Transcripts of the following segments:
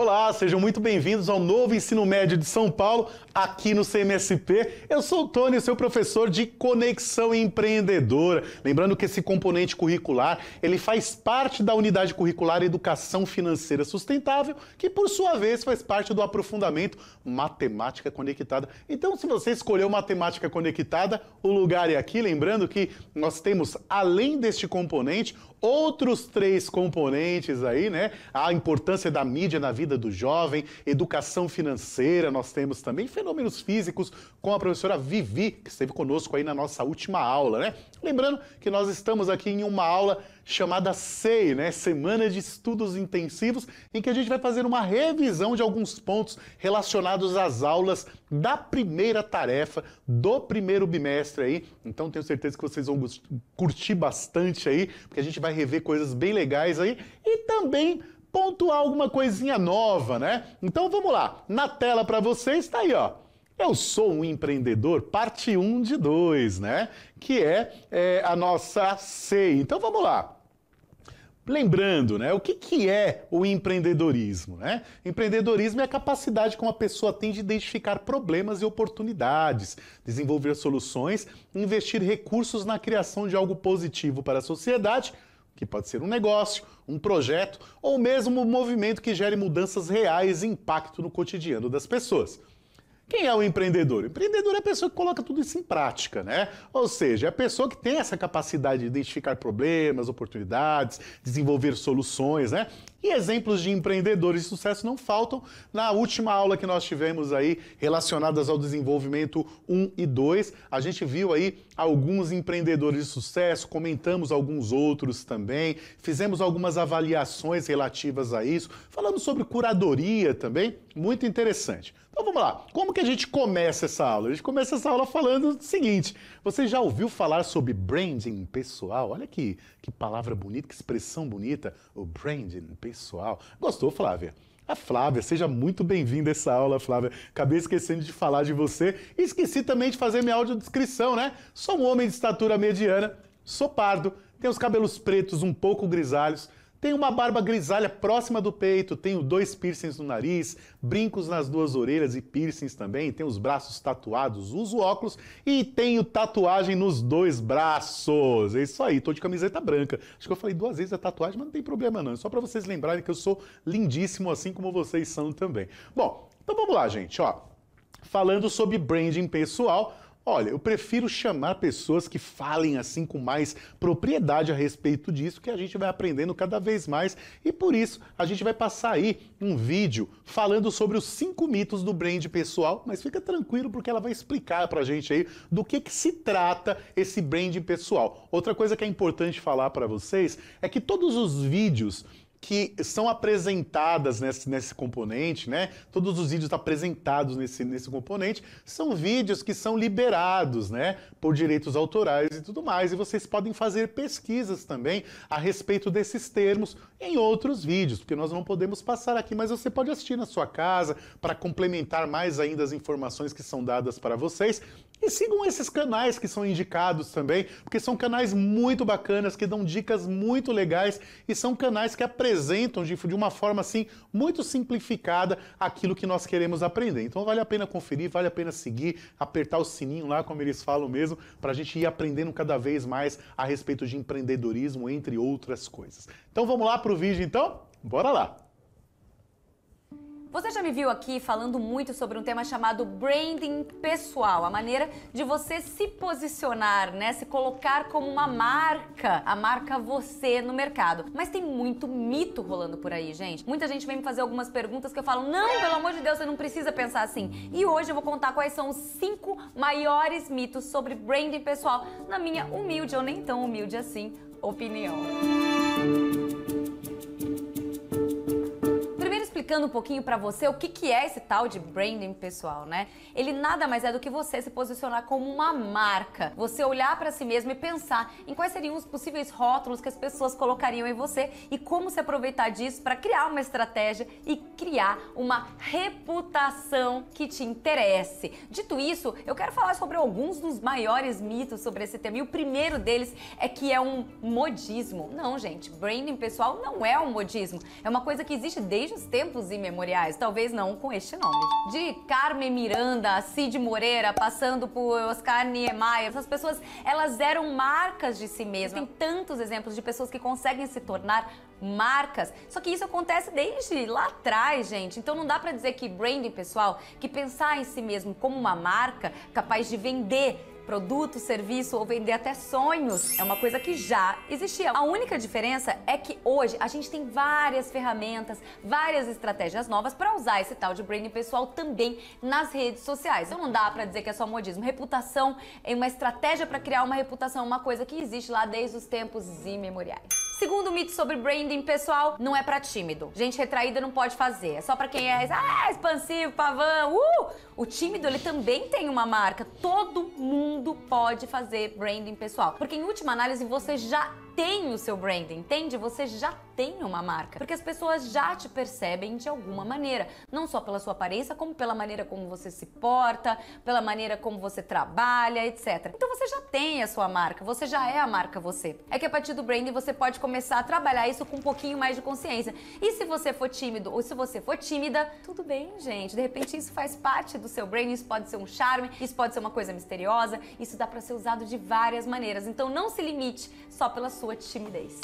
Olá, sejam muito bem-vindos ao novo Ensino Médio de São Paulo, aqui no CMSP. Eu sou o Tony, seu professor de Conexão Empreendedora. Lembrando que esse componente curricular, ele faz parte da unidade curricular Educação Financeira Sustentável, que por sua vez faz parte do aprofundamento Matemática Conectada. Então, se você escolheu Matemática Conectada, o lugar é aqui. Lembrando que nós temos, além deste componente, outros três componentes aí, né? A importância da mídia na vida do jovem, educação financeira, nós temos também fenômenos físicos com a professora Vivi, que esteve conosco aí na nossa última aula, né? Lembrando que nós estamos aqui em uma aula chamada SEI, né? Semana de Estudos Intensivos, em que a gente vai fazer uma revisão de alguns pontos relacionados às aulas da primeira tarefa do primeiro bimestre aí. Então tenho certeza que vocês vão curtir bastante aí, porque a gente vai rever coisas bem legais aí e também pontuar alguma coisinha nova, né? Então vamos lá. Na tela para vocês está aí, ó. Eu sou um empreendedor, parte 1 de 2, né? Que é, é a nossa CEI. Então vamos lá. Lembrando, né, o que, que é o empreendedorismo? Né? Empreendedorismo é a capacidade que uma pessoa tem de identificar problemas e oportunidades, desenvolver soluções, investir recursos na criação de algo positivo para a sociedade, que pode ser um negócio, um projeto ou mesmo um movimento que gere mudanças reais e impacto no cotidiano das pessoas. Quem é o empreendedor? O empreendedor é a pessoa que coloca tudo isso em prática, né? Ou seja, é a pessoa que tem essa capacidade de identificar problemas, oportunidades, desenvolver soluções, né? E exemplos de empreendedores de sucesso não faltam na última aula que nós tivemos aí relacionadas ao desenvolvimento 1 e 2. A gente viu aí alguns empreendedores de sucesso, comentamos alguns outros também, fizemos algumas avaliações relativas a isso, falamos sobre curadoria também, muito interessante. Então vamos lá, como que a gente começa essa aula? A gente começa essa aula falando o seguinte: você já ouviu falar sobre branding pessoal? Olha que, que palavra bonita, que expressão bonita, o branding pessoal. Gostou, Flávia? A Flávia, seja muito bem-vinda a essa aula, Flávia. Acabei esquecendo de falar de você e esqueci também de fazer minha audiodescrição, né? Sou um homem de estatura mediana, sou pardo, tenho os cabelos pretos um pouco grisalhos, tenho uma barba grisalha próxima do peito, tenho dois piercings no nariz, brincos nas duas orelhas e piercings também, tenho os braços tatuados, uso óculos e tenho tatuagem nos dois braços. É isso aí, tô de camiseta branca. Acho que eu falei duas vezes a tatuagem, mas não tem problema não. É só para vocês lembrarem que eu sou lindíssimo assim como vocês são também. Bom, então vamos lá, gente, ó. Falando sobre branding pessoal, Olha, eu prefiro chamar pessoas que falem assim com mais propriedade a respeito disso, que a gente vai aprendendo cada vez mais e por isso a gente vai passar aí um vídeo falando sobre os cinco mitos do brand pessoal, mas fica tranquilo porque ela vai explicar pra gente aí do que, que se trata esse brand pessoal. Outra coisa que é importante falar para vocês é que todos os vídeos que são apresentadas nesse, nesse componente, né? Todos os vídeos apresentados nesse, nesse componente são vídeos que são liberados, né? Por direitos autorais e tudo mais. E vocês podem fazer pesquisas também a respeito desses termos em outros vídeos, porque nós não podemos passar aqui, mas você pode assistir na sua casa para complementar mais ainda as informações que são dadas para vocês. E sigam esses canais que são indicados também, porque são canais muito bacanas, que dão dicas muito legais e são canais que apresentam de, de uma forma assim muito simplificada aquilo que nós queremos aprender. Então vale a pena conferir, vale a pena seguir, apertar o sininho lá, como eles falam mesmo, para a gente ir aprendendo cada vez mais a respeito de empreendedorismo, entre outras coisas. Então vamos lá para o vídeo então? Bora lá! Você já me viu aqui falando muito sobre um tema chamado branding pessoal, a maneira de você se posicionar, né, se colocar como uma marca, a marca você no mercado. Mas tem muito mito rolando por aí, gente. Muita gente vem me fazer algumas perguntas que eu falo: "Não, pelo amor de Deus, você não precisa pensar assim". E hoje eu vou contar quais são os cinco maiores mitos sobre branding pessoal, na minha humilde ou nem tão humilde assim opinião. Explicando um pouquinho para você o que, que é esse tal de branding pessoal, né? Ele nada mais é do que você se posicionar como uma marca, você olhar para si mesmo e pensar em quais seriam os possíveis rótulos que as pessoas colocariam em você e como se aproveitar disso para criar uma estratégia e criar uma reputação que te interesse. Dito isso, eu quero falar sobre alguns dos maiores mitos sobre esse tema e o primeiro deles é que é um modismo. Não, gente, branding pessoal não é um modismo, é uma coisa que existe desde os tempos tempos imemoriais, talvez não com este nome. De Carmen Miranda, Cid Moreira, passando por Oscar Niemeyer, essas pessoas, elas eram marcas de si mesmas. Tem tantos exemplos de pessoas que conseguem se tornar marcas. Só que isso acontece desde lá atrás, gente. Então não dá para dizer que branding pessoal, que pensar em si mesmo como uma marca capaz de vender produto, serviço ou vender até sonhos. É uma coisa que já existia. A única diferença é que hoje a gente tem várias ferramentas, várias estratégias novas para usar esse tal de branding pessoal também nas redes sociais. Então não dá para dizer que é só modismo. Reputação é uma estratégia para criar uma reputação, uma coisa que existe lá desde os tempos imemoriais. Segundo mito sobre branding pessoal, não é para tímido. Gente retraída não pode fazer. É só para quem é ah, expansivo, pavão. Uh! O tímido, ele também tem uma marca. Todo mundo pode fazer branding pessoal. Porque em última análise você já tem o seu branding, entende? Você já tem uma marca. Porque as pessoas já te percebem de alguma maneira. Não só pela sua aparência, como pela maneira como você se porta, pela maneira como você trabalha, etc. Então você já tem a sua marca, você já é a marca você. É que a partir do branding você pode começar a trabalhar isso com um pouquinho mais de consciência. E se você for tímido ou se você for tímida, tudo bem, gente. De repente isso faz parte do seu branding, isso pode ser um charme, isso pode ser uma coisa misteriosa, isso dá para ser usado de várias maneiras. Então não se limite só pela sua sua timidez.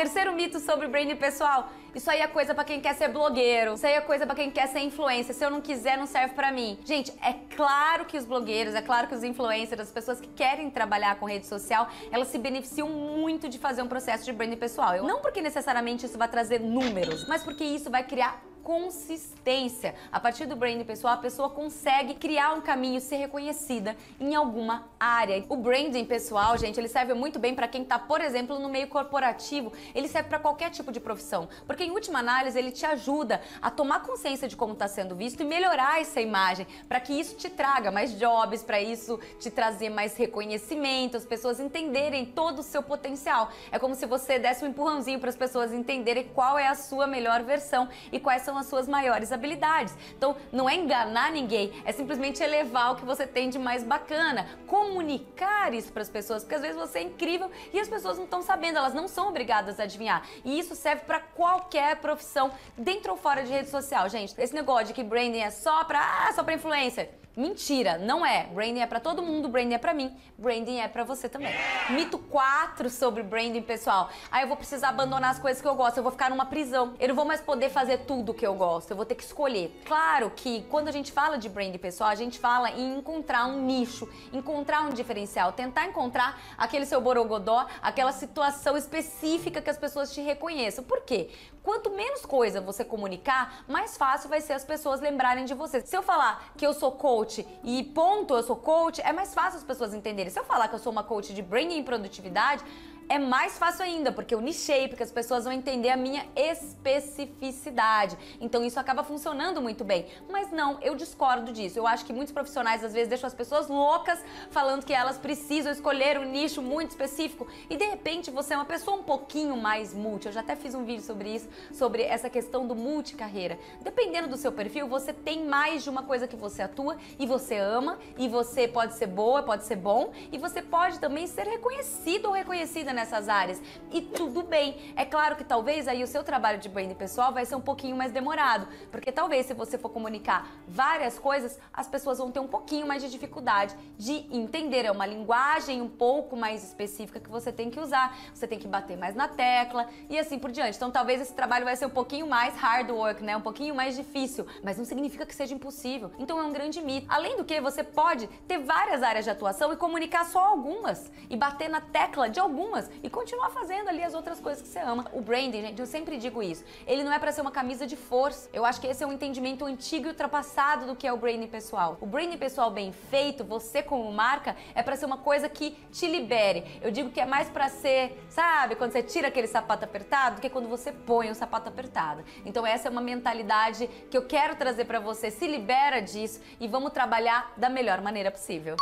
Terceiro mito sobre branding pessoal. Isso aí é coisa para quem quer ser blogueiro. Isso aí é coisa para quem quer ser influencer. Se eu não quiser, não serve para mim. Gente, é claro que os blogueiros, é claro que os influencers, as pessoas que querem trabalhar com rede social, elas se beneficiam muito de fazer um processo de branding pessoal. Eu, não porque necessariamente isso vai trazer números, mas porque isso vai criar consistência. A partir do branding pessoal, a pessoa consegue criar um caminho, ser reconhecida em alguma área. O branding pessoal, gente, ele serve muito bem para quem está, por exemplo, no meio corporativo. Ele serve para qualquer tipo de profissão, porque em última análise ele te ajuda a tomar consciência de como está sendo visto e melhorar essa imagem, para que isso te traga mais jobs, para isso te trazer mais reconhecimento, as pessoas entenderem todo o seu potencial. É como se você desse um empurrãozinho para as pessoas entenderem qual é a sua melhor versão e quais são são as suas maiores habilidades. Então, não é enganar ninguém, é simplesmente elevar o que você tem de mais bacana, comunicar isso para as pessoas, porque às vezes você é incrível e as pessoas não estão sabendo, elas não são obrigadas a adivinhar. E isso serve para qualquer profissão, dentro ou fora de rede social, gente. Esse negócio de que branding é só para ah, só para influencer Mentira, não é. Branding é para todo mundo, branding é para mim, branding é para você também. Mito 4 sobre branding pessoal. Aí eu vou precisar abandonar as coisas que eu gosto, eu vou ficar numa prisão. Eu não vou mais poder fazer tudo que eu gosto, eu vou ter que escolher. Claro que quando a gente fala de branding pessoal, a gente fala em encontrar um nicho, encontrar um diferencial, tentar encontrar aquele seu borogodó, aquela situação específica que as pessoas te reconheçam. Por quê? Quanto menos coisa você comunicar, mais fácil vai ser as pessoas lembrarem de você. Se eu falar que eu sou coach e ponto, eu sou coach, é mais fácil as pessoas entenderem. Se eu falar que eu sou uma coach de branding e produtividade, é mais fácil ainda, porque eu nichei, porque as pessoas vão entender a minha especificidade. Então isso acaba funcionando muito bem. Mas não, eu discordo disso. Eu acho que muitos profissionais às vezes deixam as pessoas loucas falando que elas precisam escolher um nicho muito específico e de repente você é uma pessoa um pouquinho mais multi. Eu já até fiz um vídeo sobre isso, sobre essa questão do multicarreira. Dependendo do seu perfil, você tem mais de uma coisa que você atua e você ama e você pode ser boa, pode ser bom e você pode também ser reconhecido ou reconhecida nessas áreas. E tudo bem. É claro que talvez aí o seu trabalho de branding pessoal vai ser um pouquinho mais demorado, porque talvez se você for comunicar várias coisas, as pessoas vão ter um pouquinho mais de dificuldade de entender. É uma linguagem um pouco mais específica que você tem que usar, você tem que bater mais na tecla e assim por diante. Então talvez esse trabalho vai ser um pouquinho mais hard work, né? Um pouquinho mais difícil, mas não significa que seja impossível. Então é um grande mito. Além do que, você pode ter várias áreas de atuação e comunicar só algumas e bater na tecla de algumas e continuar fazendo ali as outras coisas que você ama. O branding, gente, eu sempre digo isso, ele não é para ser uma camisa de força. Eu acho que esse é um entendimento antigo e ultrapassado do que é o branding pessoal. O branding pessoal bem feito, você como marca, é para ser uma coisa que te libere. Eu digo que é mais para ser, sabe, quando você tira aquele sapato apertado, do que quando você põe o sapato apertado. Então essa é uma mentalidade que eu quero trazer para você. Se libera disso e vamos trabalhar da melhor maneira possível.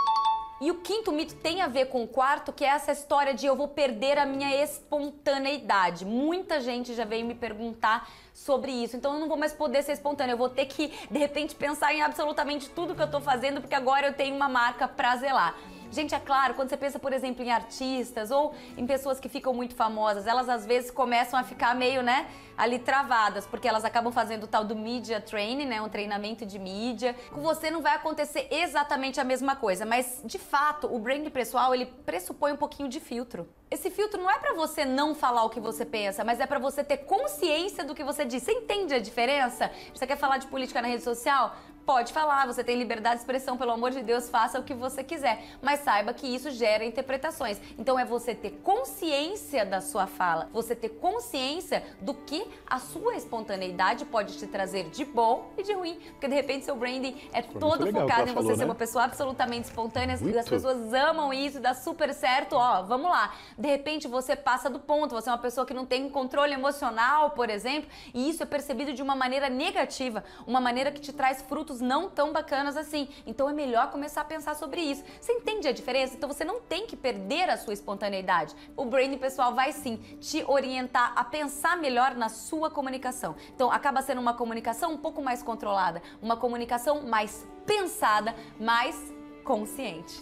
E o quinto mito tem a ver com o quarto, que é essa história de eu vou perder a minha espontaneidade. Muita gente já veio me perguntar sobre isso. Então eu não vou mais poder ser espontânea, eu vou ter que de repente pensar em absolutamente tudo que eu tô fazendo porque agora eu tenho uma marca pra zelar. Gente, é claro, quando você pensa, por exemplo, em artistas ou em pessoas que ficam muito famosas, elas às vezes começam a ficar meio, né, ali travadas, porque elas acabam fazendo o tal do media training, né, um treinamento de mídia. Com você não vai acontecer exatamente a mesma coisa, mas de fato, o brand pessoal, ele pressupõe um pouquinho de filtro. Esse filtro não é para você não falar o que você pensa, mas é para você ter consciência do que você diz. Você entende a diferença? Você quer falar de política na rede social? Pode falar, você tem liberdade de expressão, pelo amor de Deus, faça o que você quiser. Mas saiba que isso gera interpretações. Então é você ter consciência da sua fala, você ter consciência do que a sua espontaneidade pode te trazer de bom e de ruim. Porque de repente seu branding é todo focado em você falou, ser né? uma pessoa absolutamente espontânea, muito. as pessoas amam isso, dá super certo, ó, vamos lá. De repente você passa do ponto, você é uma pessoa que não tem controle emocional, por exemplo, e isso é percebido de uma maneira negativa, uma maneira que te traz frutos não tão bacanas assim. Então é melhor começar a pensar sobre isso. Você entende a diferença? Então você não tem que perder a sua espontaneidade. O branding pessoal vai sim te orientar a pensar melhor na sua comunicação. Então acaba sendo uma comunicação um pouco mais controlada, uma comunicação mais pensada, mais consciente.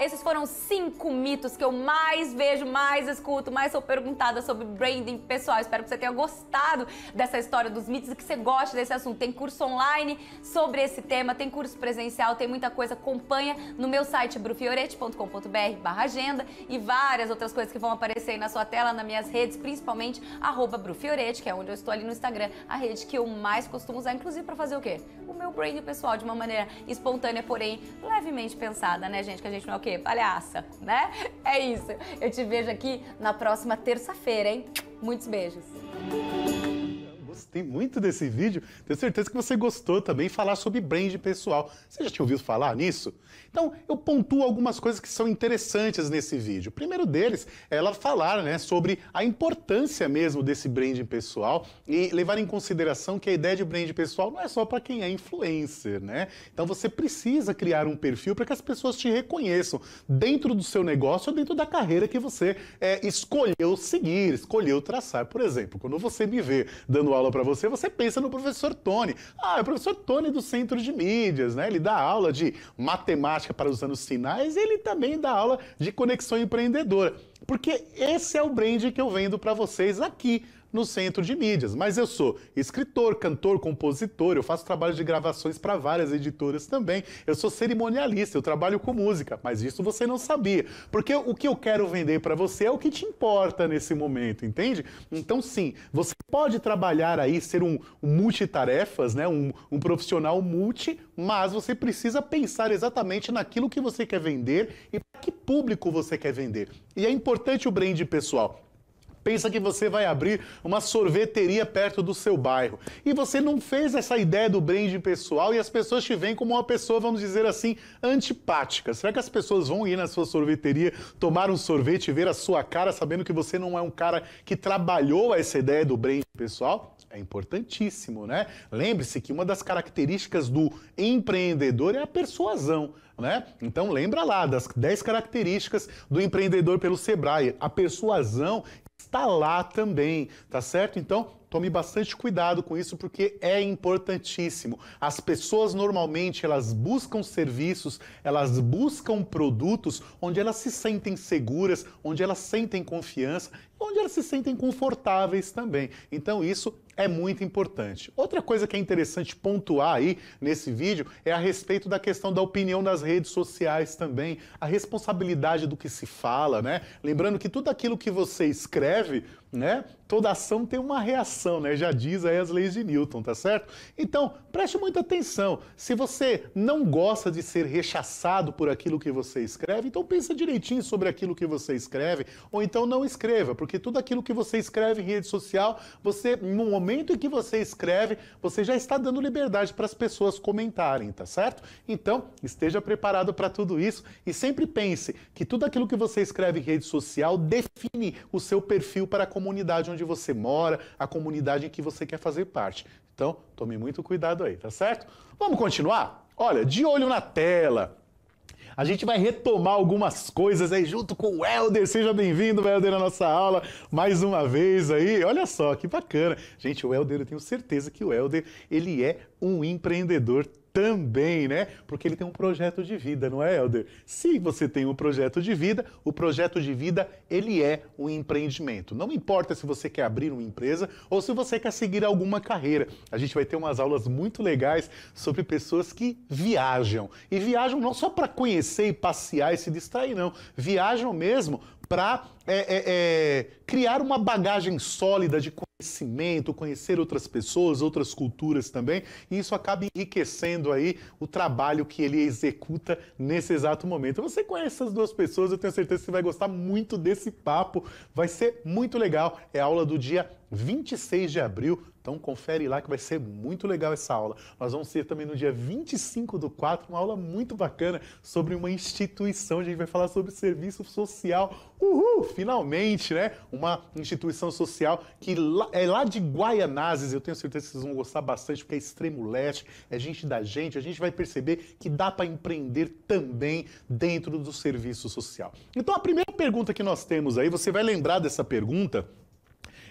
Esses foram cinco mitos que eu mais vejo, mais escuto, mais sou perguntada sobre branding pessoal. Espero que você tenha gostado dessa história dos mitos e que você goste desse assunto. Tem curso online sobre esse tema, tem curso presencial, tem muita coisa. Acompanha no meu site brufiorete.com.br agenda e várias outras coisas que vão aparecer aí na sua tela, nas minhas redes, principalmente brufiorete, que é onde eu estou ali no Instagram, a rede que eu mais costumo usar, inclusive para fazer o quê? O meu branding pessoal de uma maneira espontânea, porém levemente pensada, né, gente? Que a gente não é o quê? Quê? Palhaça, né? É isso. Eu te vejo aqui na próxima terça-feira, hein? Muitos beijos. Gostei muito desse vídeo. Tenho certeza que você gostou também falar sobre brand pessoal. Você já tinha ouvido falar nisso? Então, eu pontuo algumas coisas que são interessantes nesse vídeo. O primeiro deles é ela falar né, sobre a importância mesmo desse branding pessoal e levar em consideração que a ideia de brand pessoal não é só para quem é influencer, né? Então você precisa criar um perfil para que as pessoas te reconheçam dentro do seu negócio ou dentro da carreira que você é, escolheu seguir, escolheu traçar. Por exemplo, quando você me vê dando aula para você, você pensa no professor Tony. Ah, é o professor Tony do Centro de Mídias, né? Ele dá aula de matemática para os anos finais, ele também dá aula de conexão empreendedora. Porque esse é o brand que eu vendo para vocês aqui no Centro de Mídias. Mas eu sou escritor, cantor, compositor, eu faço trabalho de gravações para várias editoras também. Eu sou cerimonialista, eu trabalho com música, mas isso você não sabia. Porque o que eu quero vender para você é o que te importa nesse momento, entende? Então, sim, você pode trabalhar aí, ser um, um multitarefas, né? Um, um profissional multi, mas você precisa pensar exatamente naquilo que você quer vender e para que público você quer vender. E é importante o brand pessoal. Pensa que você vai abrir uma sorveteria perto do seu bairro e você não fez essa ideia do brand pessoal e as pessoas te veem como uma pessoa, vamos dizer assim, antipática. Será que as pessoas vão ir na sua sorveteria, tomar um sorvete e ver a sua cara sabendo que você não é um cara que trabalhou essa ideia do brand pessoal? É importantíssimo, né? Lembre-se que uma das características do empreendedor é a persuasão. Né? Então lembra lá das 10 características do empreendedor pelo Sebrae. A persuasão está lá também, tá certo? Então, tome bastante cuidado com isso porque é importantíssimo. As pessoas normalmente elas buscam serviços, elas buscam produtos onde elas se sentem seguras, onde elas sentem confiança, onde elas se sentem confortáveis também. Então isso é muito importante. Outra coisa que é interessante pontuar aí nesse vídeo é a respeito da questão da opinião nas redes sociais também, a responsabilidade do que se fala, né? Lembrando que tudo aquilo que você escreve, né? Toda ação tem uma reação, né? Já diz aí as leis de Newton, tá certo? Então, preste muita atenção. Se você não gosta de ser rechaçado por aquilo que você escreve, então pensa direitinho sobre aquilo que você escreve, ou então não escreva, porque tudo aquilo que você escreve em rede social, você, no momento em que você escreve, você já está dando liberdade para as pessoas comentarem, tá certo? Então, esteja preparado para tudo isso e sempre pense que tudo aquilo que você escreve em rede social define o seu perfil para a comunidade onde você mora, a comunidade em que você quer fazer parte. Então, tome muito cuidado aí, tá certo? Vamos continuar? Olha, de olho na tela. A gente vai retomar algumas coisas aí junto com o Helder. Seja bem-vindo, Helder, na nossa aula mais uma vez aí. Olha só que bacana. Gente, o Helder, eu tenho certeza que o Helder, ele é um empreendedor também, né? Porque ele tem um projeto de vida, não é, Helder? Se você tem um projeto de vida, o projeto de vida, ele é um empreendimento. Não importa se você quer abrir uma empresa ou se você quer seguir alguma carreira. A gente vai ter umas aulas muito legais sobre pessoas que viajam. E viajam não só para conhecer e passear e se distrair, não. Viajam mesmo para é, é, é, criar uma bagagem sólida de conhecimento, conhecer outras pessoas, outras culturas também, e isso acaba enriquecendo aí o trabalho que ele executa nesse exato momento. Você conhece essas duas pessoas, eu tenho certeza que você vai gostar muito desse papo, vai ser muito legal. É a aula do dia 26 de abril, então confere lá que vai ser muito legal essa aula. Nós vamos ter também no dia 25 do 4 uma aula muito bacana sobre uma instituição. A gente vai falar sobre serviço social. Uhul! Finalmente, né? Uma instituição social que é lá de Guaianazes. Eu tenho certeza que vocês vão gostar bastante, porque é extremo leste, é gente da gente. A gente vai perceber que dá para empreender também dentro do serviço social. Então a primeira pergunta que nós temos aí, você vai lembrar dessa pergunta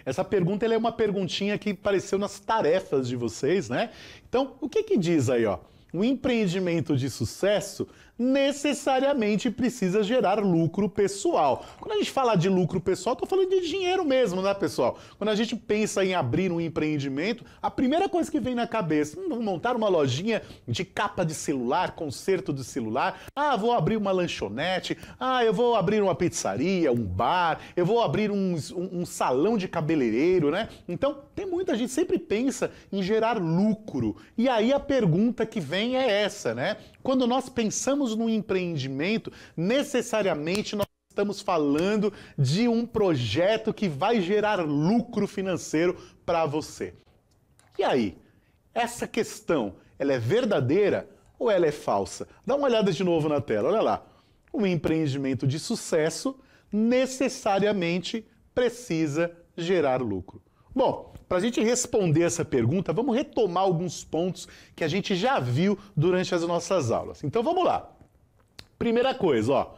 essa pergunta é uma perguntinha que apareceu nas tarefas de vocês, né? Então, o que que diz aí, ó? Um empreendimento de sucesso necessariamente precisa gerar lucro pessoal. Quando a gente fala de lucro pessoal, estou falando de dinheiro mesmo, né, pessoal? Quando a gente pensa em abrir um empreendimento, a primeira coisa que vem na cabeça, hum, montar uma lojinha de capa de celular, conserto de celular, ah, vou abrir uma lanchonete, ah, eu vou abrir uma pizzaria, um bar, eu vou abrir um, um, um salão de cabeleireiro, né? Então, tem muita gente sempre pensa em gerar lucro. E aí a pergunta que vem é essa, né? Quando nós pensamos no empreendimento, necessariamente nós estamos falando de um projeto que vai gerar lucro financeiro para você. E aí, essa questão, ela é verdadeira ou ela é falsa? Dá uma olhada de novo na tela, olha lá. Um empreendimento de sucesso necessariamente precisa gerar lucro. Bom, para a gente responder essa pergunta, vamos retomar alguns pontos que a gente já viu durante as nossas aulas. Então vamos lá. Primeira coisa, ó.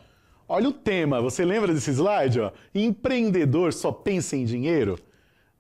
Olha o tema, você lembra desse slide? Ó? Empreendedor só pensa em dinheiro?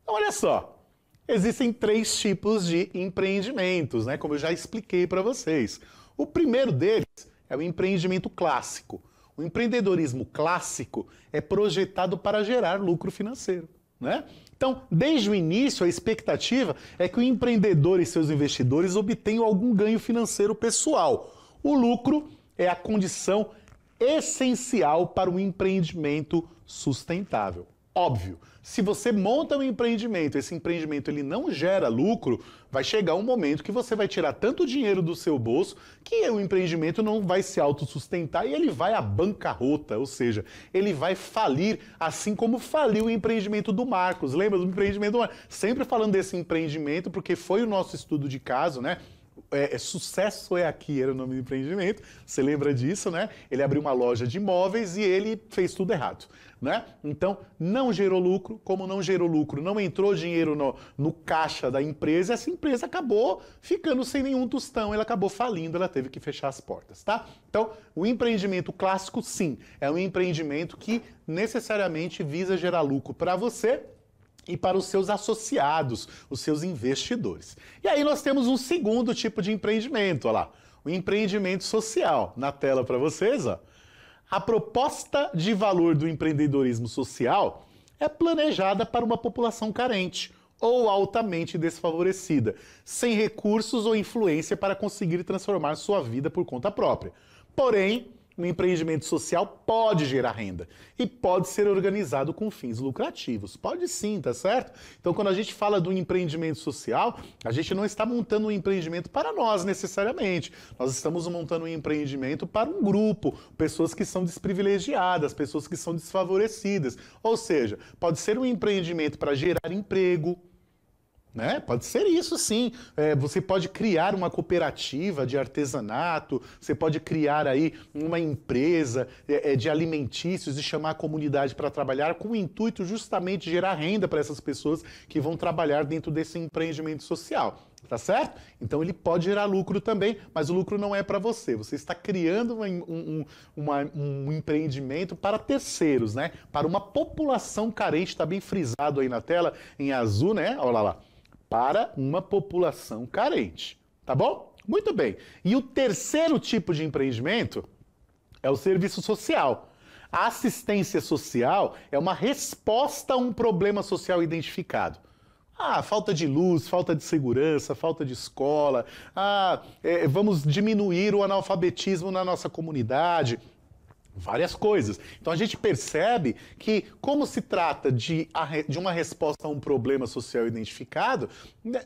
Então, olha só. Existem três tipos de empreendimentos, né? Como eu já expliquei para vocês. O primeiro deles é o empreendimento clássico. O empreendedorismo clássico é projetado para gerar lucro financeiro. Né? Então, desde o início, a expectativa é que o empreendedor e seus investidores obtenham algum ganho financeiro pessoal. O lucro é a condição essencial para o empreendimento sustentável. Óbvio, se você monta um empreendimento, esse empreendimento ele não gera lucro, vai chegar um momento que você vai tirar tanto dinheiro do seu bolso que o empreendimento não vai se autossustentar e ele vai à bancarrota, ou seja, ele vai falir, assim como faliu o empreendimento do Marcos. Lembra do empreendimento do Marcos? Sempre falando desse empreendimento, porque foi o nosso estudo de caso, né? é, é, Sucesso é Aqui, era o nome do empreendimento. Você lembra disso, né? Ele abriu uma loja de imóveis e ele fez tudo errado, né? Então, não gerou lucro. Como não gerou lucro, não entrou dinheiro no, no caixa da empresa, essa empresa acabou ficando sem nenhum tostão, ela acabou falindo, ela teve que fechar as portas, tá? Então, o empreendimento clássico, sim, é um empreendimento que necessariamente visa gerar lucro para você e para os seus associados, os seus investidores. E aí nós temos um segundo tipo de empreendimento, olha lá, o empreendimento social. Na tela para vocês, ó. A proposta de valor do empreendedorismo social é planejada para uma população carente ou altamente desfavorecida, sem recursos ou influência para conseguir transformar sua vida por conta própria. Porém, um empreendimento social pode gerar renda e pode ser organizado com fins lucrativos. Pode sim, tá certo? Então, quando a gente fala do empreendimento social, a gente não está montando um empreendimento para nós necessariamente. Nós estamos montando um empreendimento para um grupo, pessoas que são desprivilegiadas, pessoas que são desfavorecidas. Ou seja, pode ser um empreendimento para gerar emprego, né? Pode ser isso sim. É, você pode criar uma cooperativa de artesanato, você pode criar aí uma empresa é, é de alimentícios e chamar a comunidade para trabalhar com o intuito justamente de gerar renda para essas pessoas que vão trabalhar dentro desse empreendimento social. Tá certo? Então ele pode gerar lucro também, mas o lucro não é para você. Você está criando uma, um, uma, um empreendimento para terceiros, né? Para uma população carente, está bem frisado aí na tela, em azul, né? Olha lá. lá para uma população carente. Tá bom? Muito bem. E o terceiro tipo de empreendimento é o serviço social. A assistência social é uma resposta a um problema social identificado. Ah, falta de luz, falta de segurança, falta de escola. Ah, é, vamos diminuir o analfabetismo na nossa comunidade. Várias coisas. Então a gente percebe que, como se trata de, de uma resposta a um problema social identificado,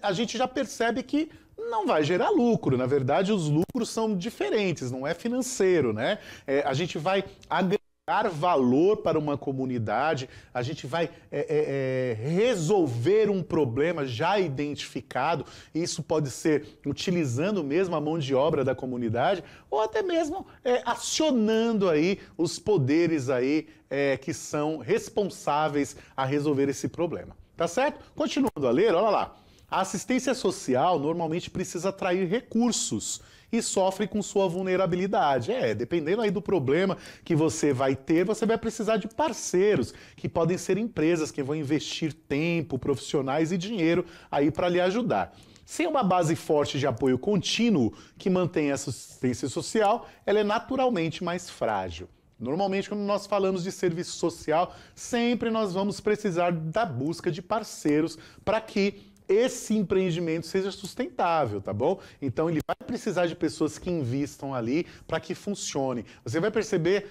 a gente já percebe que não vai gerar lucro. Na verdade, os lucros são diferentes, não é financeiro, né? É, a gente vai agregar dar valor para uma comunidade, a gente vai é, é, é, resolver um problema já identificado, isso pode ser utilizando mesmo a mão de obra da comunidade, ou até mesmo é, acionando aí os poderes aí é, que são responsáveis a resolver esse problema. Tá certo? Continuando a ler, olha lá. A assistência social normalmente precisa atrair recursos e sofre com sua vulnerabilidade. É, dependendo aí do problema que você vai ter, você vai precisar de parceiros, que podem ser empresas que vão investir tempo, profissionais e dinheiro aí para lhe ajudar. Sem uma base forte de apoio contínuo que mantém essa assistência social, ela é naturalmente mais frágil. Normalmente, quando nós falamos de serviço social, sempre nós vamos precisar da busca de parceiros para que esse empreendimento seja sustentável, tá bom? Então ele vai precisar de pessoas que investam ali para que funcione. Você vai perceber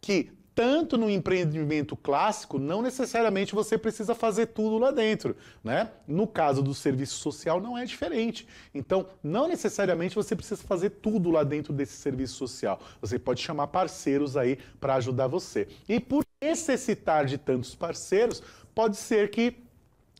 que tanto no empreendimento clássico, não necessariamente você precisa fazer tudo lá dentro, né? No caso do serviço social não é diferente. Então, não necessariamente você precisa fazer tudo lá dentro desse serviço social. Você pode chamar parceiros aí para ajudar você. E por necessitar de tantos parceiros, pode ser que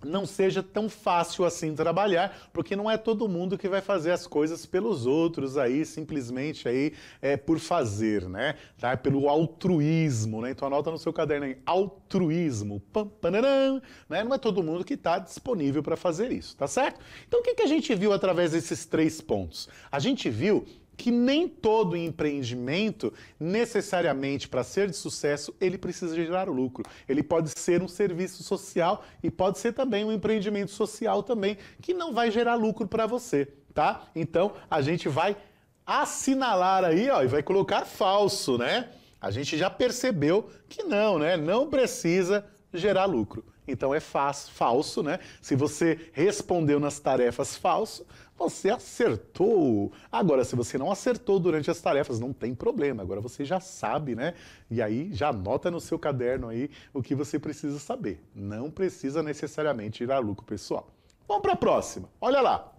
não seja tão fácil assim trabalhar, porque não é todo mundo que vai fazer as coisas pelos outros aí, simplesmente aí é, por fazer, né? Tá? Pelo altruísmo, né? Então anota no seu caderno aí, altruísmo, pam, panaram, né? Não é todo mundo que está disponível para fazer isso, tá certo? Então o que, que a gente viu através desses três pontos? A gente viu que nem todo empreendimento, necessariamente para ser de sucesso, ele precisa gerar lucro. Ele pode ser um serviço social e pode ser também um empreendimento social também, que não vai gerar lucro para você, tá? Então, a gente vai assinalar aí, ó, e vai colocar falso, né? A gente já percebeu que não, né? Não precisa gerar lucro. Então é fácil, falso, né? Se você respondeu nas tarefas falso, você acertou. Agora, se você não acertou durante as tarefas, não tem problema. Agora você já sabe, né? E aí já anota no seu caderno aí o que você precisa saber. Não precisa necessariamente tirar lucro pessoal. Vamos para a próxima. Olha lá.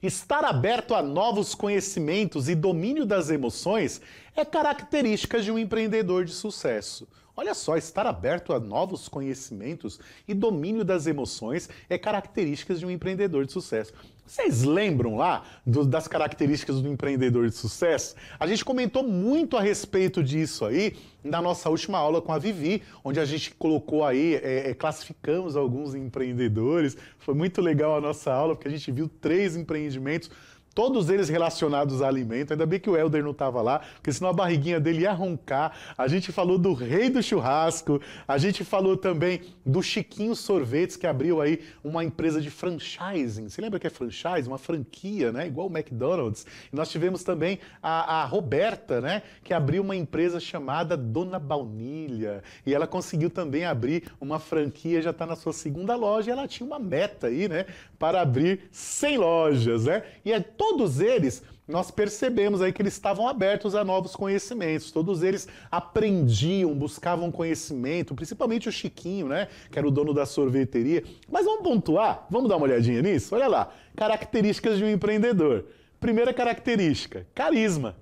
Estar aberto a novos conhecimentos e domínio das emoções é característica de um empreendedor de sucesso. Olha só, estar aberto a novos conhecimentos e domínio das emoções é características de um empreendedor de sucesso. Vocês lembram lá do, das características do empreendedor de sucesso? A gente comentou muito a respeito disso aí na nossa última aula com a Vivi, onde a gente colocou aí, é, é, classificamos alguns empreendedores. Foi muito legal a nossa aula, porque a gente viu três empreendimentos todos eles relacionados a alimento. Ainda bem que o Helder não estava lá, porque senão a barriguinha dele ia roncar. A gente falou do rei do churrasco, a gente falou também do Chiquinho Sorvetes, que abriu aí uma empresa de franchising. Você lembra que é franchise? Uma franquia, né? Igual o McDonald's. E nós tivemos também a, a Roberta, né? Que abriu uma empresa chamada Dona Baunilha. E ela conseguiu também abrir uma franquia, já está na sua segunda loja, e ela tinha uma meta aí, né? Para abrir 100 lojas, né? E é todos eles nós percebemos aí que eles estavam abertos a novos conhecimentos. Todos eles aprendiam, buscavam conhecimento, principalmente o Chiquinho, né, que era o dono da sorveteria. Mas vamos pontuar? Vamos dar uma olhadinha nisso? Olha lá, características de um empreendedor. Primeira característica, carisma,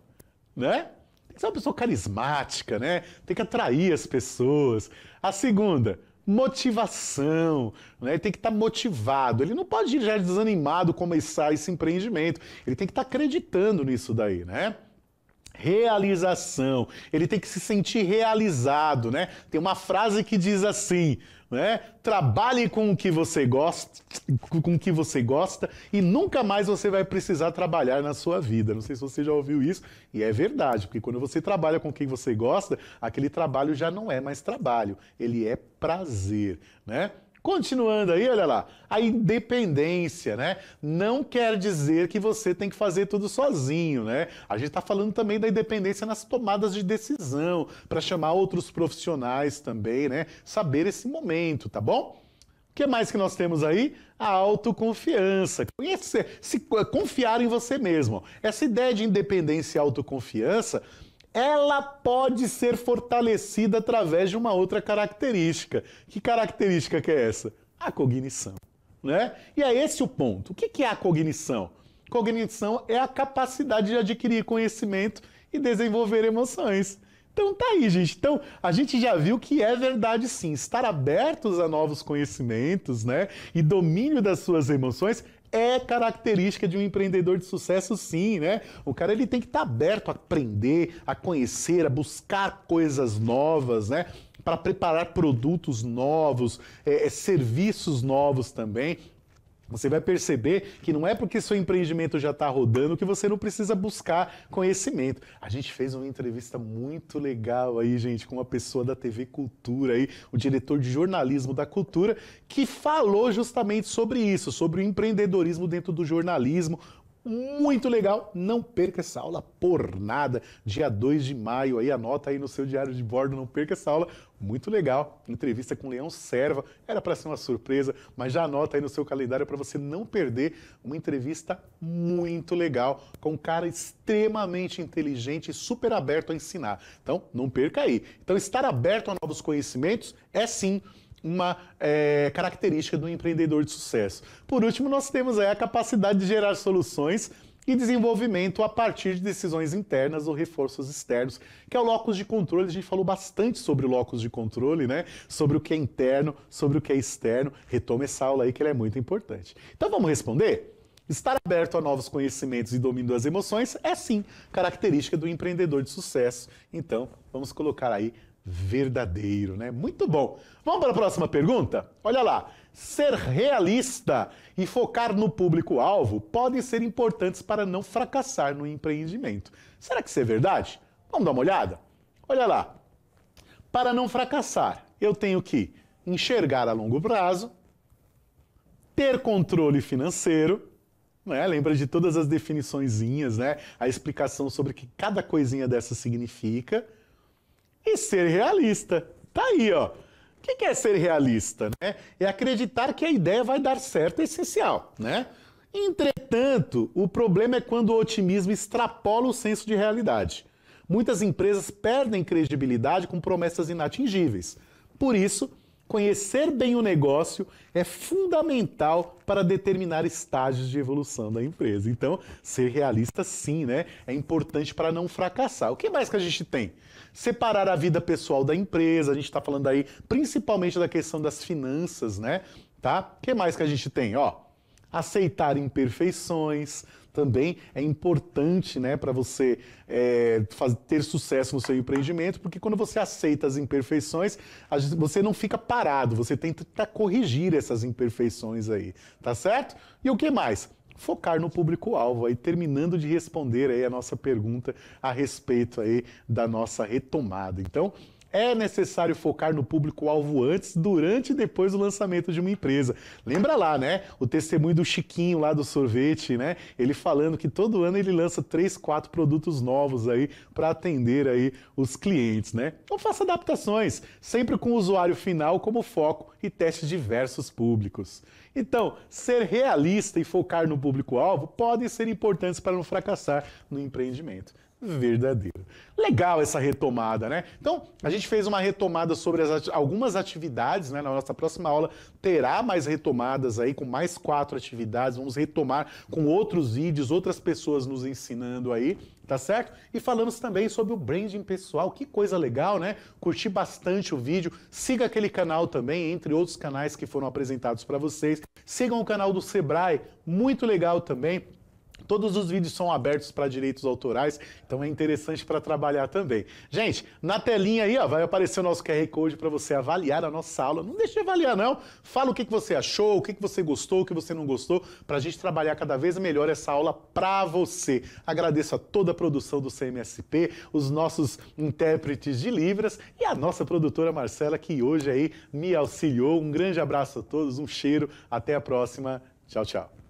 né? Tem que ser uma pessoa carismática, né? Tem que atrair as pessoas. A segunda, motivação, né? tem que estar tá motivado. Ele não pode ir já desanimado começar esse empreendimento. Ele tem que estar tá acreditando nisso daí, né? Realização. Ele tem que se sentir realizado, né? Tem uma frase que diz assim: né? Trabalhe com o que você gosta, com o que você gosta e nunca mais você vai precisar trabalhar na sua vida. Não sei se você já ouviu isso e é verdade, porque quando você trabalha com quem você gosta, aquele trabalho já não é mais trabalho, ele é prazer, né? Continuando aí, olha lá, a independência, né? Não quer dizer que você tem que fazer tudo sozinho, né? A gente está falando também da independência nas tomadas de decisão, para chamar outros profissionais também, né? Saber esse momento, tá bom? O que mais que nós temos aí? A autoconfiança. Conhecer, se, confiar em você mesmo. Essa ideia de independência e autoconfiança ela pode ser fortalecida através de uma outra característica. Que característica que é essa? A cognição. Né? E é esse o ponto. O que é a cognição? Cognição é a capacidade de adquirir conhecimento e desenvolver emoções. Então tá aí, gente. Então, a gente já viu que é verdade sim. Estar abertos a novos conhecimentos, né? E domínio das suas emoções é característica de um empreendedor de sucesso, sim, né? O cara ele tem que estar tá aberto a aprender, a conhecer, a buscar coisas novas, né? Para preparar produtos novos, é, é serviços novos também você vai perceber que não é porque seu empreendimento já está rodando que você não precisa buscar conhecimento. A gente fez uma entrevista muito legal aí, gente, com uma pessoa da TV Cultura aí, o diretor de jornalismo da Cultura, que falou justamente sobre isso, sobre o empreendedorismo dentro do jornalismo, muito legal. Não perca essa aula por nada. Dia 2 de maio, aí anota aí no seu diário de bordo, não perca essa aula. Muito legal. Entrevista com Leão Serva. Era para ser uma surpresa, mas já anota aí no seu calendário para você não perder uma entrevista muito legal com um cara extremamente inteligente e super aberto a ensinar. Então, não perca aí. Então, estar aberto a novos conhecimentos é sim uma é, característica do empreendedor de sucesso. Por último, nós temos a capacidade de gerar soluções e desenvolvimento a partir de decisões internas ou reforços externos, que é o locus de controle. A gente falou bastante sobre o locus de controle, né? Sobre o que é interno, sobre o que é externo. Retome essa aula aí que ela é muito importante. Então vamos responder? Estar aberto a novos conhecimentos e domínio das emoções é sim característica do empreendedor de sucesso. Então, vamos colocar aí verdadeiro, né? Muito bom. Vamos para a próxima pergunta? Olha lá. Ser realista e focar no público-alvo podem ser importantes para não fracassar no empreendimento. Será que isso é verdade? Vamos dar uma olhada? Olha lá. Para não fracassar, eu tenho que enxergar a longo prazo, ter controle financeiro, né? Lembra de todas as definiçõezinhas, né? A explicação sobre o que cada coisinha dessa significa e ser realista. Tá aí, ó. O que é ser realista? Né? É acreditar que a ideia vai dar certo, é essencial, né? Entretanto, o problema é quando o otimismo extrapola o senso de realidade. Muitas empresas perdem credibilidade com promessas inatingíveis. Por isso, conhecer bem o negócio é fundamental para determinar estágios de evolução da empresa. Então, ser realista sim, né? É importante para não fracassar. O que mais que a gente tem? separar a vida pessoal da empresa, a gente está falando aí principalmente da questão das finanças, né? Tá? O que mais que a gente tem? Ó, aceitar imperfeições também é importante né, para você é, fazer, ter sucesso no seu empreendimento, porque quando você aceita as imperfeições, você não fica parado, você tenta corrigir essas imperfeições aí, tá certo? E o que mais? focar no público-alvo, aí terminando de responder aí a nossa pergunta a respeito aí da nossa retomada. Então, é necessário focar no público-alvo antes, durante e depois do lançamento de uma empresa. Lembra lá, né? O testemunho do Chiquinho lá do sorvete, né? Ele falando que todo ano ele lança três, quatro produtos novos aí para atender aí os clientes, né? Então faça adaptações, sempre com o usuário final como foco e teste diversos públicos. Então, ser realista e focar no público-alvo podem ser importantes para não fracassar no empreendimento verdadeiro. Legal essa retomada, né? Então, a gente fez uma retomada sobre as, algumas atividades, né? Na nossa próxima aula terá mais retomadas aí, com mais quatro atividades. Vamos retomar com outros vídeos, outras pessoas nos ensinando aí, tá certo? E falamos também sobre o branding pessoal. Que coisa legal, né? Curti bastante o vídeo. Siga aquele canal também, entre outros canais que foram apresentados para vocês. Sigam o canal do Sebrae, muito legal também Todos os vídeos são abertos para direitos autorais, então é interessante para trabalhar também. Gente, na telinha aí ó, vai aparecer o nosso QR Code para você avaliar a nossa aula. Não deixe de avaliar não. Fala o que, que você achou, o que, que você gostou, o que você não gostou, para a gente trabalhar cada vez melhor essa aula para você. Agradeço a toda a produção do CMSP, os nossos intérpretes de Libras e a nossa produtora Marcela que hoje aí me auxiliou. Um grande abraço a todos, um cheiro, até a próxima. Tchau, tchau.